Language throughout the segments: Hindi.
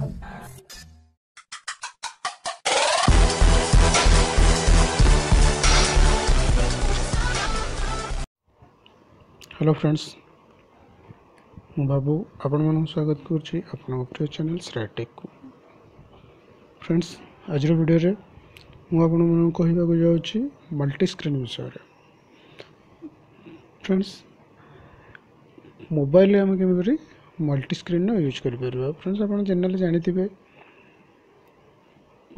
हेलो फ्रेंड्स ମୁଁ ବାବୁ ଆପଣମାନଙ୍କୁ ସ୍ୱାଗତ କରୁଛି ଆପଣଙ୍କ ପ୍ରିୟ ଚ୍ୟାନେଲ୍ ସ୍ରାଟେକ୍କୁ ଫ୍ରେଣ୍ଡସ୍ ଆଜିର ଭିଡ଼ିଓରେ ମୁଁ ଆପଣମାନଙ୍କୁ କହିବାକୁ ଯାଉଛି ମଲ୍ଟି ସ୍କ୍ରିନ୍ ବିଷୟରେ ଫ୍ରେଣ୍ଡସ୍ ମୋବାଇଲରେ ଆମେ କେମିତି मल्टीस्क्रीन यूज कर फ्रेंड्स आप जेनेल जानते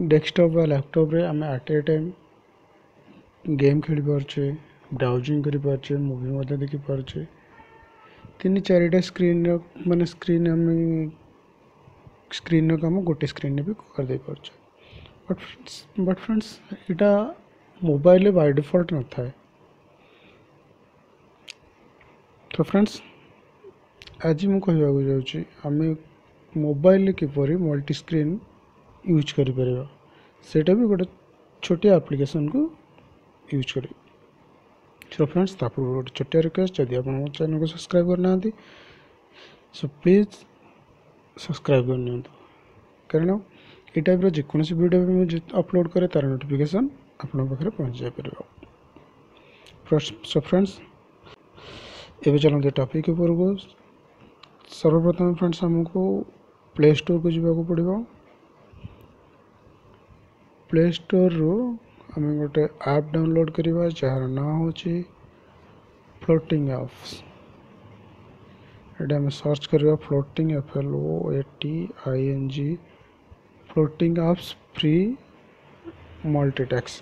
डेस्कटप लैपटप्रे आम आट ए टाइम गेम खेली पारे ब्राउजिंग करें मुवि देख पारे तीन चारिटा स्क्रीन मान स्क्रीन आम स्क्रीन काम गोटे स्क्रीन ने भी करदे पारे बट फ्रेंड्स बट फ्रेंड्स यहाँ मोबाइल बाय डिफ़ॉल्ट न था तो फ्रेंड्स आज मुझे कह मोबाइल किपर मल्टीस्क्रीन यूज करटा भी गोटे छोटिया आप्लिकेसन को यूज कर फ्रेंड्स गोटे छोटिया रिक्वेस्ट जदि आप चैनल को सब्सक्राइब करना सो प्लीज सब्सक्राइब करनी कारण ये टाइप जेको भिड भी मुझे अपलोड कै तार नोटिफिकेसन आपरे पहुँच जा सो फ्रेंड्स एवं चलते टपिक उपरकू सर्वप्रथम फ्रेंड्स आमको ପ୍ଲେ ଷ୍ଟୋର୍କୁ ଯିବାକୁ ପଡ଼ିବ ପ୍ଲେ ଷ୍ଟୋର୍ରୁ ଆମେ ଗୋଟେ ଆପ୍ ଡାଉନଲୋଡ଼୍ କରିବା ଯାହାର ନାଁ ହେଉଛି ଫ୍ଲୋଟିଂ ଆପ୍ସ ଏଠି ଆମେ ସର୍ଚ୍ଚ କରିବା floating F L O A T I N G floating apps free multitask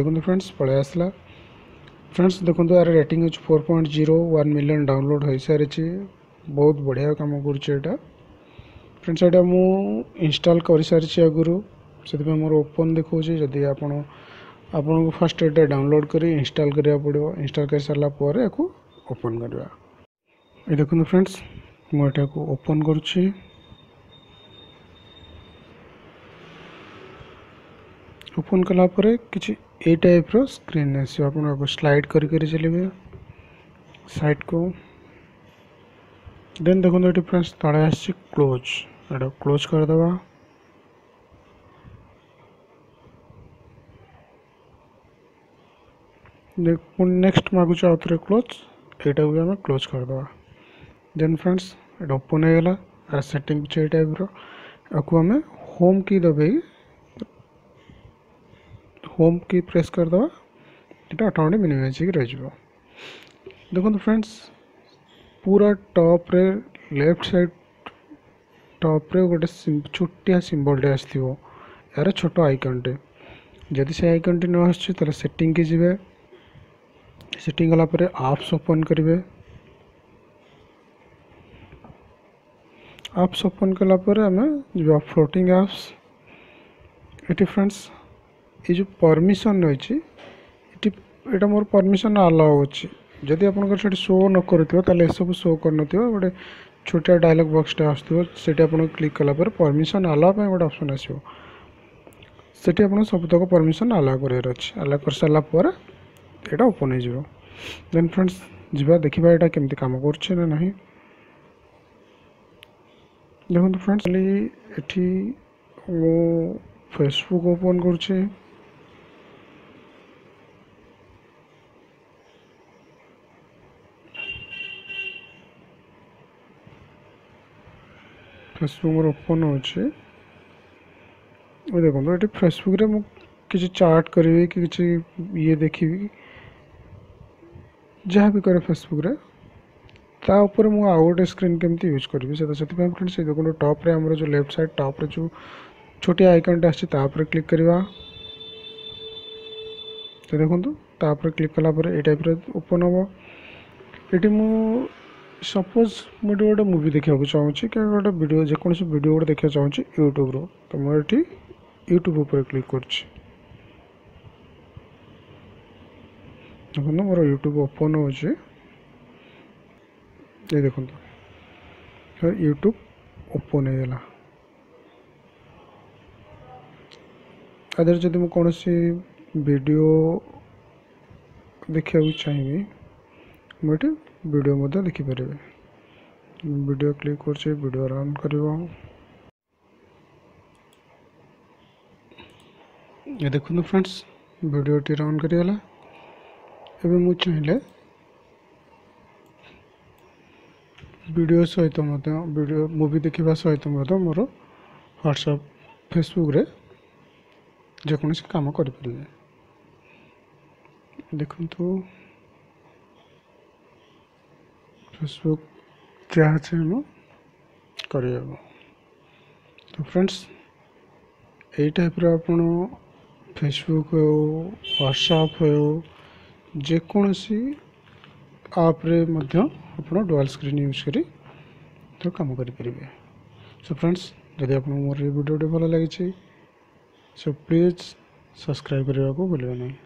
ଦେଖନ୍ତୁ ଫ୍ରେଣ୍ଡସ୍ ପଳେଇ ଆସିଲା ଫ୍ରେଣ୍ଡସ୍ ଦେଖନ୍ତୁ ଆର ରେଟିଂ ହେଉଛି four point zero one million download ହୋଇସାରିଛି ବହୁତ ବଢ଼ିଆ କାମ କରୁଛି ଏଇଟା ଫ୍ରେଣ୍ଡସ୍ ଏଇଟା ମୁଁ ଇନଷ୍ଟଲ୍ କରିସାରିଛି ଆଗରୁ ସେଥିପାଇଁ ମୋର ଓପନ୍ ଦେଖାଉଛି ଯଦି ଆପଣ ଆପଣଙ୍କୁ ଫାର୍ଷ୍ଟ ଏଇଟା ଡାଉନଲୋଡ଼୍ କରି ଇନଷ୍ଟଲ୍ କରିବାକୁ ପଡ଼ିବ ଇନଷ୍ଟଲ୍ କରିସାରିଲା ପରେ ଏହାକୁ ଓପନ୍ କରିବା ଏ ଦେଖନ୍ତୁ ଫ୍ରେଣ୍ଡସ୍ ମୁଁ ଏଟାକୁ ଓପନ୍ କରୁଛି ଓପନ୍ କଲା ପରେ କିଛି ये टाइप स्क्रीन आस स्लाइड कर चलिए सैट को देन देख फ्रेंड्स तले आ क्लोज एट क्लोज करद नेक्स्ट मगुच आउ थे क्लोज यटा भी आम क्लोज करदे देन फ्रेंड्स ओपन होगा सेटिंग टाइप रहा हमें होम की दबे होम की प्रेस करदे इटा अठावटे मिनिमाइज हो रही देखो फ्रेंड्स तो पूरा टॉप रे लेफ्ट साइड टॉप रे गोटे छोटिया सिंबलटे आसो यार छोट आइकनटे जदि से आइकनटे न आसे सेटिंग की जी सेटिंग गलापर आप्स ओपन करेंगे आप्स ओपन कलापर आम जा फ्लोटिंग आप्स ये फ्रेंड्स तो এই ଯେଉଁ ପରମିସନ୍ ରହିଛି ଏଠି ଏଇଟା ମୋର ପରମିସନ୍ ଆଲାଉ ଅଛି ଯଦି ଆପଣଙ୍କର ସେଠି ଶୋ ନ କରୁଥିବ ତାହେଲେ ଏସବୁ ଶୋ କରୁନଥିବ ଗୋଟେ ଛୋଟିଆ ଡାଇଲଗ୍ ବକ୍ସଟା ଆସୁଥିବ ସେଠି ଆପଣ କ୍ଲିକ୍ କଲା ପରେ ପରମିସନ୍ ଆଲାଉ ପାଇଁ ଗୋଟେ ଅପସନ୍ ଆସିବ ସେଠି ଆପଣ ସବୁତକ ପରମିସନ୍ ଆଲାଉ କରିବାର ଅଛି ଆଲାଉ କରିସାରିଲା ପରେ ଏଇଟା ଓପନ୍ ହେଇଯିବ ଦେନ୍ ଫ୍ରେଣ୍ଡସ୍ ଯିବା ଦେଖିବା ଏଇଟା କେମିତି କାମ କରୁଛି ନା ନାହିଁ ଦେଖନ୍ତୁ ଫ୍ରେଣ୍ଡସ୍ ଏଠି ମୁଁ ଫେସବୁକ୍ ଓପନ୍ କରୁଛି ଫେସବୁକ୍ର ଓପନ୍ ହେଉଛି ଦେଖନ୍ତୁ ଏଠି ଫେସବୁକ୍ରେ ମୁଁ କିଛି ଚାର୍ଟ କରିବି କି କିଛି ଇଏ ଦେଖିବି ଯାହା ବି କରେ ଫେସବୁକ୍ରେ ତା ଉପରେ ମୁଁ ଆଉ ଗୋଟେ ସ୍କ୍ରିନ୍ କେମିତି ୟୁଜ୍ କରିବି ସେଟା ସେଥିପାଇଁ ଫ୍ରେଣ୍ଡ ସେ ଦେଖନ୍ତୁ ଟପ୍ରେ ଆମର ଯେଉଁ ଲେଫ୍ଟ ସାଇଡ଼୍ ଟପ୍ରେ ଯେଉଁ ଛୋଟିଆ ଆଇକନ୍ଟା ଆସିଛି ତା ଉପରେ କ୍ଲିକ୍ କରିବା ତ ଦେଖନ୍ତୁ ତା ଉପରେ କ୍ଲିକ୍ କଲା ପରେ ଏଇ ଟାଇପ୍ର ଓପନ୍ ହେବ ଏଠି ମୁଁ ସପୋଜ୍ ମୁଁ ଏଠି ଗୋଟେ ମୁଭି ଦେଖିବାକୁ ଚାହୁଁଛି କି ଗୋଟେ ଭିଡ଼ିଓ ଯେକୌଣସି ଭିଡ଼ିଓ ଗୋଟେ ଦେଖିବାକୁ ଚାହୁଁଛି ୟୁଟ୍ୟୁବ୍ରୁ ତ ମୁଁ ଏଠି ୟୁଟ୍ୟୁବ୍ ଉପରେ କ୍ଲିକ୍ କରୁଛି ଦେଖନ୍ତୁ ମୋର ୟୁଟ୍ୟୁବ୍ ଓପନ୍ ହେଉଛି ଏ ଦେଖନ୍ତୁ ୟୁଟ୍ୟୁବ୍ ଓପନ୍ ହେଇଗଲା ତା ଦେହରେ ଯଦି ମୁଁ କୌଣସି ଭିଡ଼ିଓ ଦେଖିବାକୁ ଚାହିଁବି मुझे वीडियो मध्य तो लिखिपर वीडियो क्लिक वीडियो रन कर देखु फ्रेंड्स वीडियो टी रन करा चाहिए वीडियो सहित तो वीडियो मूवी देखा सहित तो मोर ह्वाट्सअप फेसबुक रे जेकोसी काम कर देखु ଫେସବୁକ୍ ଯାହା ଅଛି ଆମ କରିହେବ ତ ଫ୍ରେଣ୍ଡସ୍ ଏଇ ଟାଇପ୍ର ଆପଣ ଫେସବୁକ୍ ହେଉ ହ୍ୱାଟ୍ସଆପ୍ ହେଉ ଯେକୌଣସି ଆପ୍ରେ ମଧ୍ୟ ଆପଣ ଡୁଆଲ୍ ସ୍କ୍ରିନ୍ ୟୁଜ୍ କରି ତ କାମ କରିପାରିବେ ସୋ ଫ୍ରେଣ୍ଡସ୍ ଯଦି ଆପଣଙ୍କୁ ମୋର ଏ ଭିଡ଼ିଓଟି ଭଲ ଲାଗିଛି ସୋ ପ୍ଲିଜ୍ ସବସ୍କ୍ରାଇବ୍ କରିବାକୁ ଭୁଲିବେ ନାହିଁ